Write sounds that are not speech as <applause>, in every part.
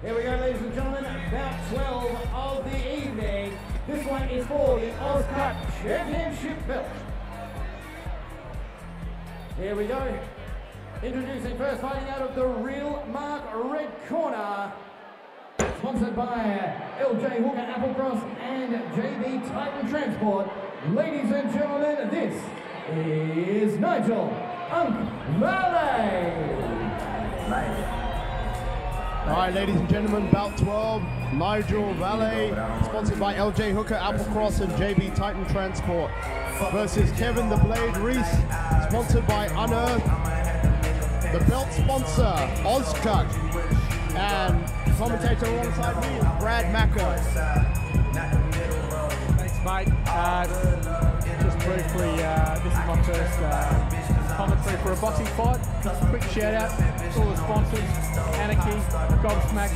Here we go, ladies and gentlemen. about 12 of the evening. This one is for the AusCut Championship belt. Here we go. Introducing first fighting out of the Realmark Red Corner. Sponsored by LJ Hooker Applecross and JB Titan Transport. Ladies and gentlemen, this is Nigel Unk Valle. All right, ladies and gentlemen, bout 12, Nigel Valle, sponsored by LJ Hooker, Applecross, and JB Titan Transport, versus Kevin the Blade Reece, sponsored by Unearth, the belt sponsor, AusCut, and commentator alongside me Brad Macker. Thanks, mate. Uh, just briefly, uh, this is my first uh, commentary for a boxing fight. Quick shout out to all the sponsors Anarchy, Gobsmack,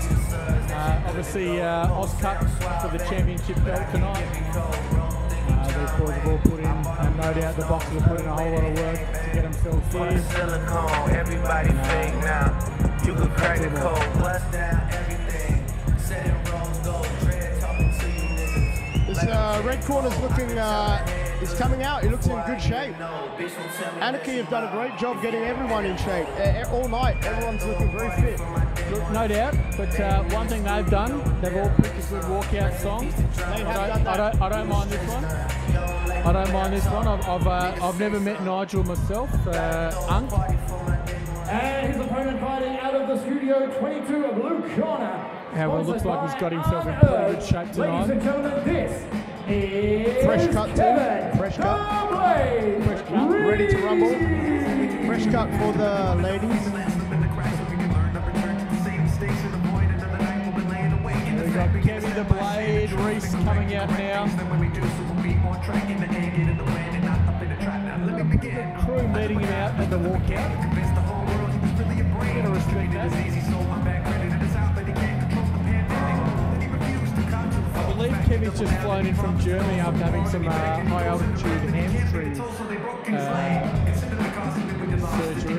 uh, obviously uh, AusCut for the championship belt tonight. Uh, these boys have all put in, and no doubt the boxers have put in a whole lot of work to get themselves here. silicone, everybody fake now. You could crack the code, bust down everything. Set in rose gold, dread talking to you niggas. This uh, red corner's looking, uh, is coming out, he looks in good shape. Anarchy have done a great job getting everyone in shape. Uh, all night, everyone's looking very fit. No doubt, but uh, one thing they've done, they've all picked a good walkout song. I don't, I don't, I don't mind this one. I don't mind this one. I've, I've, uh, I've never met Nigel myself. Uh, Unk. And his opponent fighting out of the Studio 22 of Luke corner. Yeah, well, looks like he's got himself in pretty good shape tonight. Ladies and gentlemen, this is Fresh cut too. Fresh cut. Fresh cut. Ready to rumble. Fresh cut for the ladies. We've got Kevin the Blade, Reece coming out now. Crew meeting him out at the walkout. Gotta respect that. Just flown in from Germany after having some uh, high altitude hamstring uh, surgery.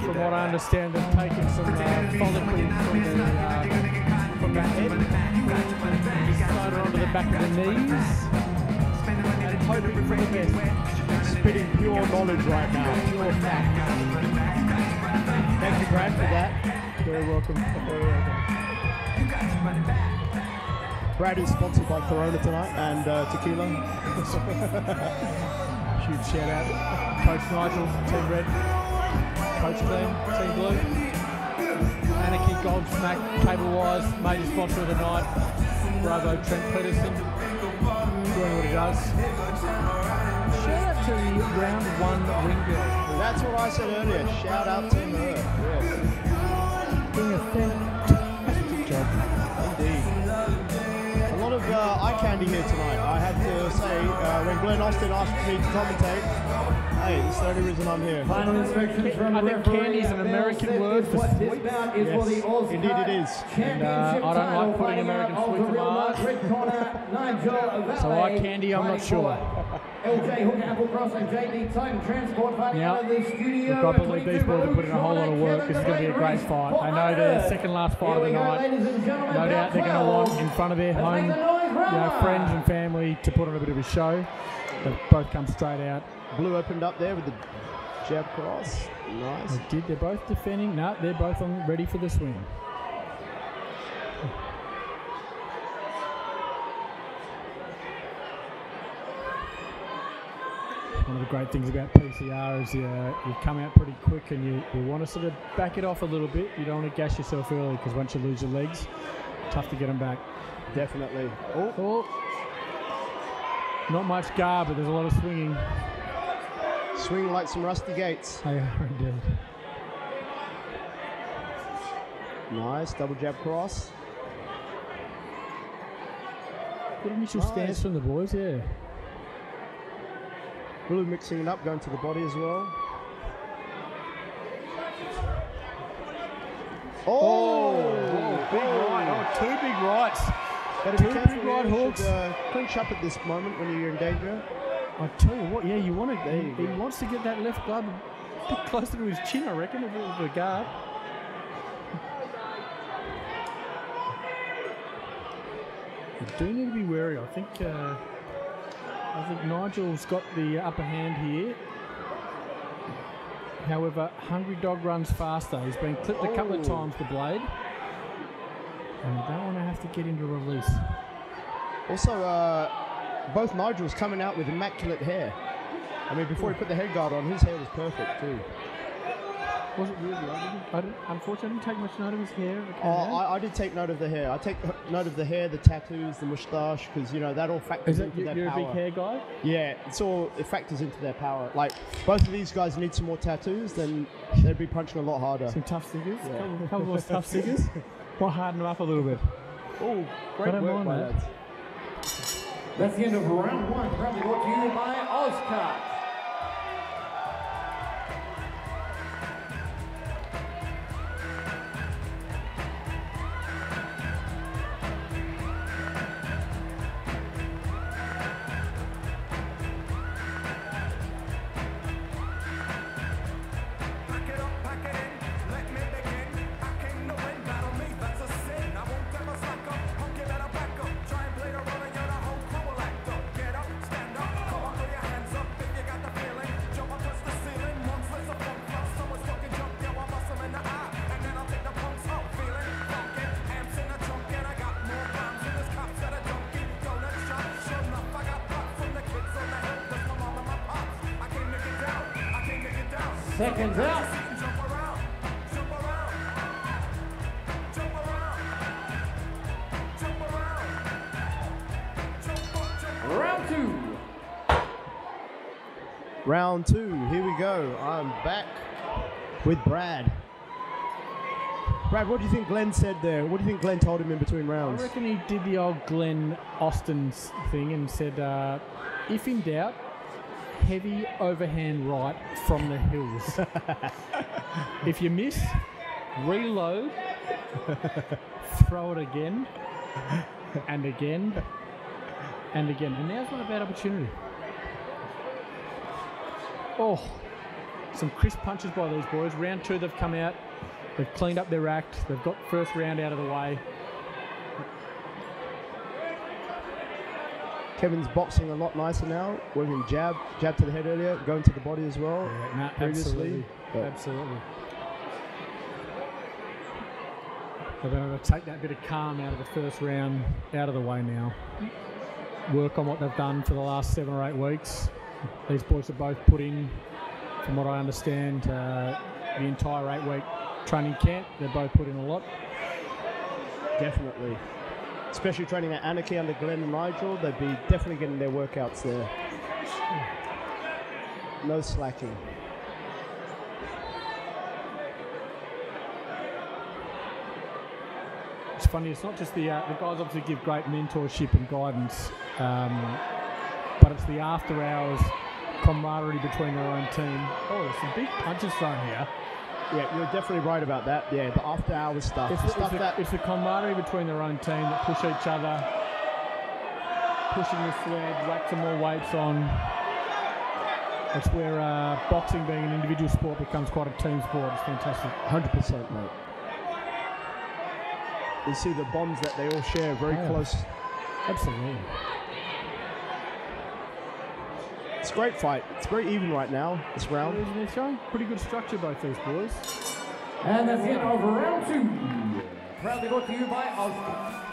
From what I understand, they've taken some uh, follicle from the uh, from the head, just thrown onto the back. of the knees, and hoping for the best. Spitting pure knowledge right now. Pure fact. Thank you, Brad, for that. Very welcome. Very welcome. Brad is sponsored by Corona tonight and uh, tequila. <laughs> Huge shout out, Coach Nigel, Team Red, Coach Glenn, Team Blue, Anarchy, Gobsmack, Cable Wise, major sponsor of the night, Bravo Trent Peterson, doing what he does. Shout out to the round one ring girl, That's what I said earlier. Shout out to her. Yes, doing a job. Indeed. A lot of uh, eye candy here tonight. I had to say, uh, when Glenn Austin asked me to commentate, hey, this is the only reason I'm here. Final instructions from I think candy is an American word this for what sweet. This is for the Yes, indeed it is. And, uh, I don't like title putting fighting American out of sweets the in Real my Mark mouth. Red corner, So I candy, I'm not sure. For LJ Hook Applecross and JD Titan Transport fighting Now, out of the studio. Look, I believe these 22 boys are putting a whole lot of work. This is going to be a great fight. Reece I know the second last fight of the go, night. ladies and gentlemen, No doubt they're going to 12. want in front of their home, the you know, friends and family to put on a bit of a show. They've both come straight out. Blue opened up there with the jab cross. Nice. They did. They're both defending. No, they're both on ready for the swing. One of the great things about PCR is uh, you come out pretty quick and you, you want to sort of back it off a little bit. You don't want to gas yourself early because once you lose your legs, tough to get them back. Definitely. Oh, Oh, not much gar, but there's a lot of swinging. swing like some rusty gates. They are indeed. Nice. Double jab cross. Good initial Nice. stance from the boys, yeah. Blue mixing it up, going to the body as well. Oh, big right. Oh, two big rights. Two big right hooks. should, uh, clinch up at this moment when you're in danger. I tell you what, yeah, you want to. He, go. wants to get that left glove bit closer to his chin, I reckon, if it was a guard. You do need to be wary. I think uh, I think Nigel's got the upper hand here. However, Hungry Dog runs faster. He's been clipped a couple of Oh. times, the blade. And don't want to have to get into release. Also, uh, both Nigels coming out with immaculate hair. I mean, before he put the head guard on, his hair was perfect too. Was it really? I didn't, I didn't, unfortunately, I didn't take much note of his hair. as it came Oh. I, I did take note of the hair. I take note of the hair, the tattoos, the moustache, because you know that all factors Is it, into you, their you're a power. big hair guy? Yeah, it's all it factors into their power. Like both of these guys need some more tattoos, then they'd be punching a lot harder. Some tough stickers? A couple, couple more tough <laughs> stickers? Might harden them up a little bit. Oh, great don't work mind by that. lads. That's the end of round one. Proudly brought to you by AusCut. Jump up, Round two. Round two, here we go. I'm back with Brad. Brad, what do you think Glenn said there? What do you think Glenn told him in between rounds? I reckon he did the old Glenn Austin's thing and said, uh, if in doubt, heavy overhand right from the hills. <laughs> if you miss, reload, throw it again, and again, and again. And now's not a bad opportunity. Oh, some crisp punches by these boys. Round two, they've come out. They've cleaned up their act. They've got first round out of the way. Kevin's boxing a lot nicer now. Working jab, jab to the head earlier, going to the body as well. No, previously. absolutely. but- Absolutely. They've been able to take that bit of calm out of the first round out of the way now. Work on what they've done for the last seven or eight weeks. These boys have both put in, from what I understand, uh, the entire eight week training camp. They've both put in a lot. Definitely. Especially training at Anarchy under Glenn and Nigel, they'd be definitely getting their workouts there. No slacking. It's funny, it's not just the, uh, the guys obviously give great mentorship and guidance, um, but it's the after hours camaraderie between their own team. Oh, there's some big punches thrown here. Yeah, you're definitely right about that. Yeah, the after hours stuff. It's the stuff it's, the, that it's the camaraderie between their own team that push each other, pushing the sled, whack some more weights on. That's where uh, boxing, being an individual sport, becomes quite a team sport. It's fantastic. 100% mate. You see the bonds that they all share very Yeah. close. Absolutely. It's a great fight. It's very even right now, this round. They're showing pretty good structure, both these boys. And that's the end of round two. Proudly brought to you by AusCut.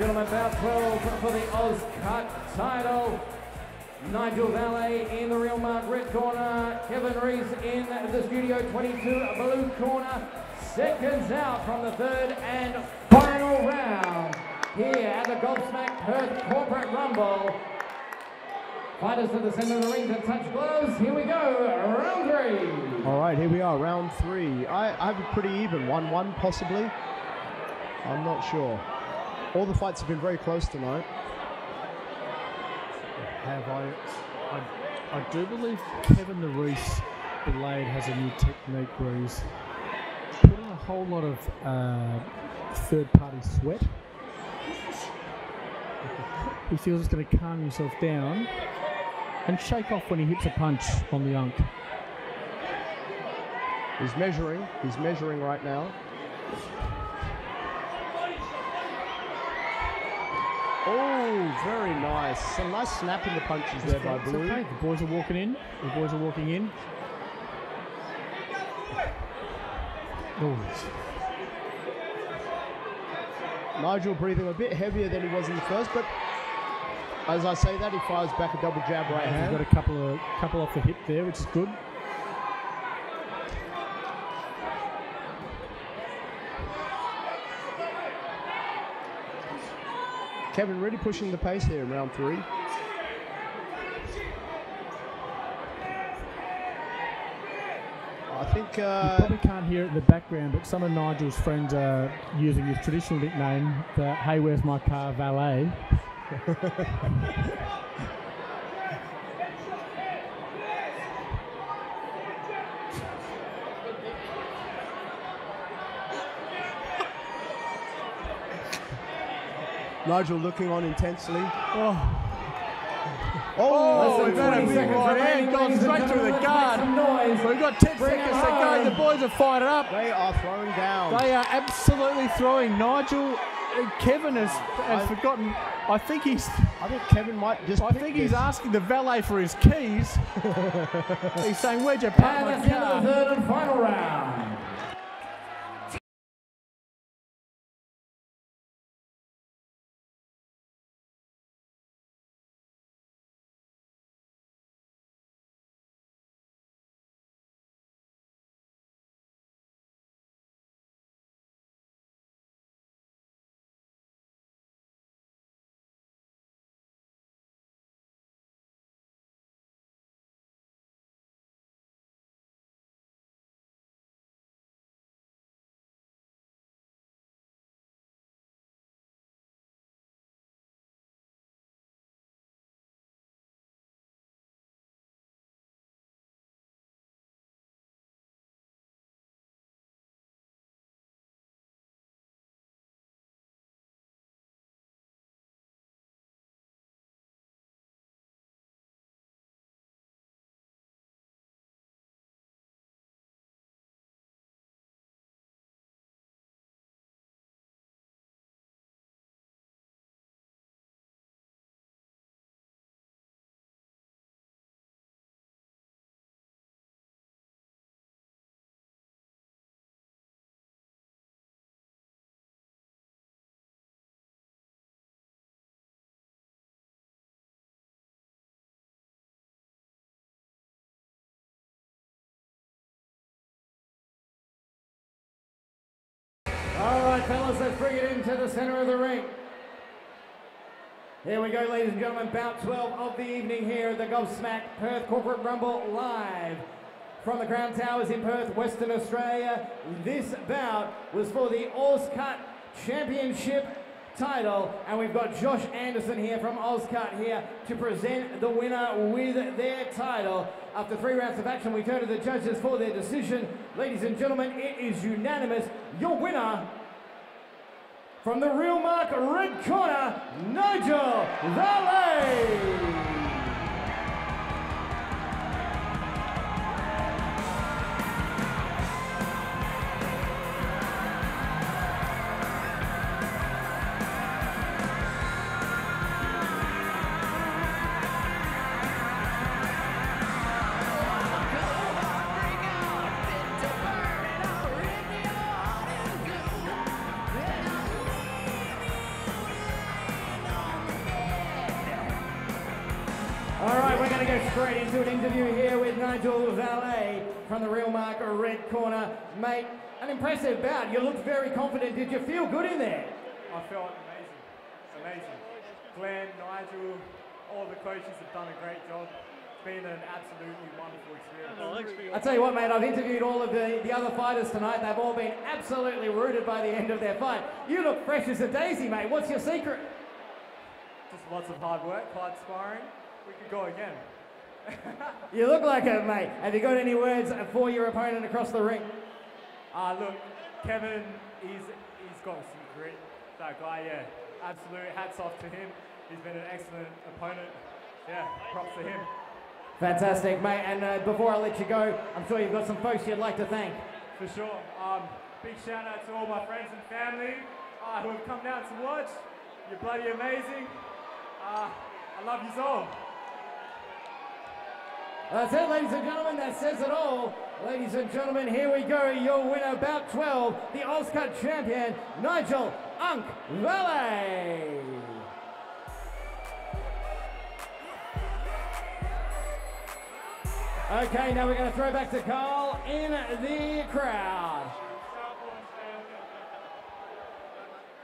Gentlemen, bout 12 for the Oz Cut title. Nigel Valle in the real mark red corner. Kevin Reece in the studio 22 blue corner. Seconds out from the third and final round here at the Gobsmack Perth Corporate Rumble. Fighters to the center of the ring to touch gloves. Here we go, round three. All right, here we are, round three. I, I have a pretty even, 1-1 possibly. I'm not sure. All the fights have been very close tonight. Have I, I, I do believe Kevin the Reece Blade has a new technique where he's putting a whole lot of uh, third party sweat. He feels it's going to calm himself down and shake off when he hits a punch on the unk. He's measuring, he's measuring right now. Oh, very nice. Some nice snap in the punches there by Blue. okay. The boys are walking in. The boys are walking in. Oh, Nigel breathing a bit heavier than he was in the first, but as I say that, he fires back a double jab right hand. He's got a couple of couple off the hip there, which is good. Kevin really pushing the pace here in round three. I think You uh, probably can't hear it in the background, but some of Nigel's friends are using his traditional nickname, the "Hey, where's my car?" valet. <laughs> Nigel looking on intensely. Oh, Oh, Less than that 20 big seconds right remaining, hand gone straight through the guard. make some noise. we've got 10 Bring seconds to go. The boys are fired up. they are throwing down. They are absolutely throwing. Nigel, uh, Kevin has, has I- forgotten. I think he's. I think Kevin might just. I pick think he's this. asking the valet for his keys. <laughs> he's saying, "Where'd you park And my that's the the car?" third and final round. All right, fellas, let's bring it into the center of the ring. Here we go, ladies and gentlemen. Bout 12 of the evening here at the Gobsmack Perth Corporate Rumble live from the Crown Towers in Perth, Western Australia. This bout was for the AusCut Championship title, and we've got Josh Anderson here from AusCut here to present the winner with their title. After three rounds of action, we turn to the judges for their decision. Ladies and gentlemen, it is unanimous. Your winner from the real mark red corner, Nigel Valle. Going to go straight into an interview here with Nigel Valle from the Realmark Red Corner. Mate, an impressive bout. You looked very confident. Did you feel good in there? I felt amazing. It's Amazing. Glenn, Nigel, all the coaches have done a great job. It's been an absolutely wonderful experience. I tell you what, mate, I've interviewed all of the, the other fighters tonight. They've all been absolutely rooted by the end of their fight. You look fresh as a daisy, mate. What's your secret? Just lots of hard work, hard sparring. We could go again. <laughs> You look like it, mate. Have you got any words for your opponent across the ring? Uh, look, Kevin, he's he's got some grit. That guy, yeah, absolute hats off to him. He's been an excellent opponent. Yeah, props to him. Fantastic, mate. And uh, before I let you go, I'm sure you've got some folks you'd like to thank. For sure. Um, big shout out to all my friends and family uh, who have come down to watch. You're bloody amazing. Uh, I love you all. That's it, ladies and gentlemen. That says it all. Ladies and gentlemen, here we go. Your winner, bout 12, the AusCut champion, Nigel Unk Valle. Okay, now we're going to throw back to Carl in the crowd.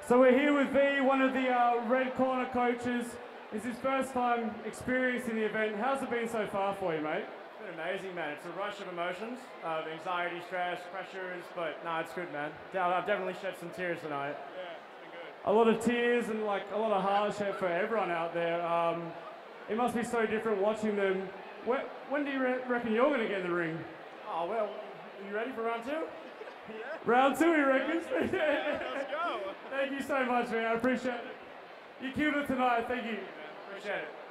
So we're here with V, one of the uh, red corner coaches. It's his first time experiencing the event. How's it been so far for you, mate? It's been amazing, man. It's a rush of emotions, uh, anxiety, stress, pressures, but no, it's good, man. I've definitely shed some tears tonight. Yeah, and good. A lot of tears and like a lot of hardship for everyone out there. Um, it must be so different watching them. When, when do you re- reckon you're going to get in the ring? Oh well, are you ready for round two? <laughs> yeah. Round two, he reckons. Yeah, Let's go. <laughs> Thank you so much, man. I appreciate it. You killed it tonight. Thank you. Appreciate it.